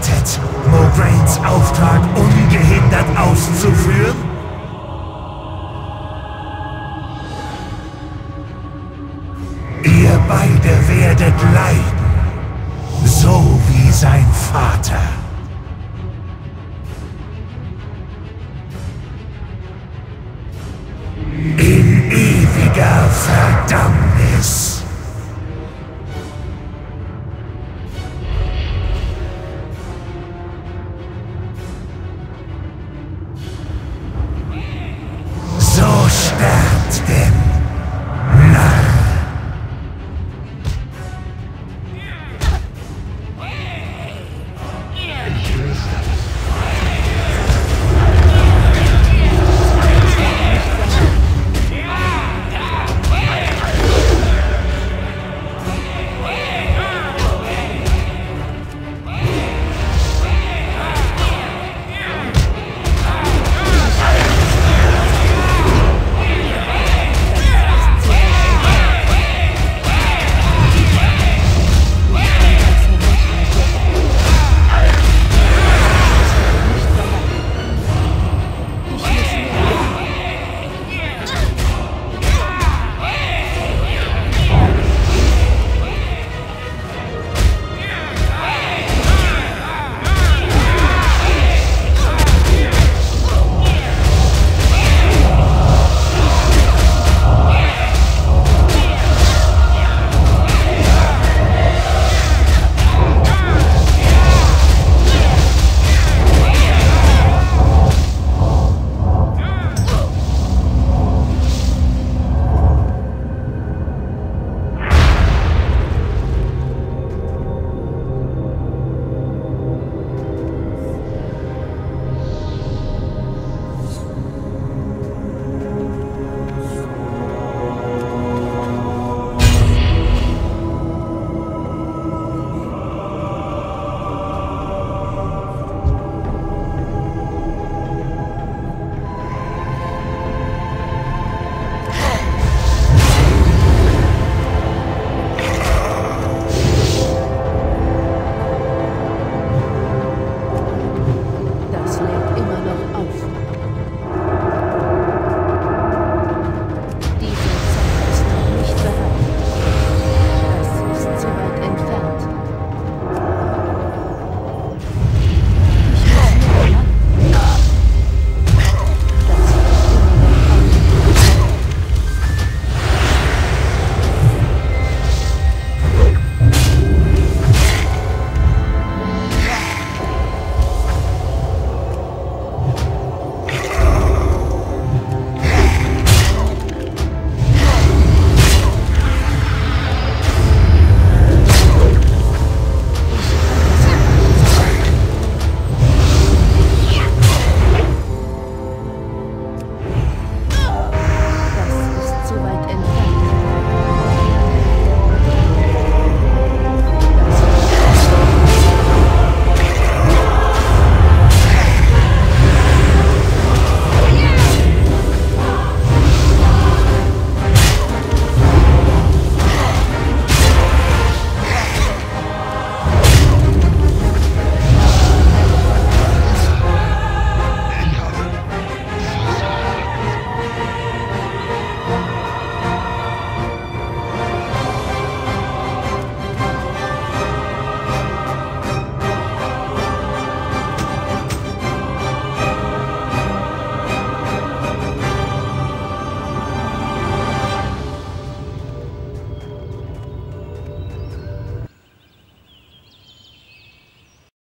gewartet, Mograines Auftrag ungehindert auszuführen? Ihr beide werdet leiden, so wie sein Vater.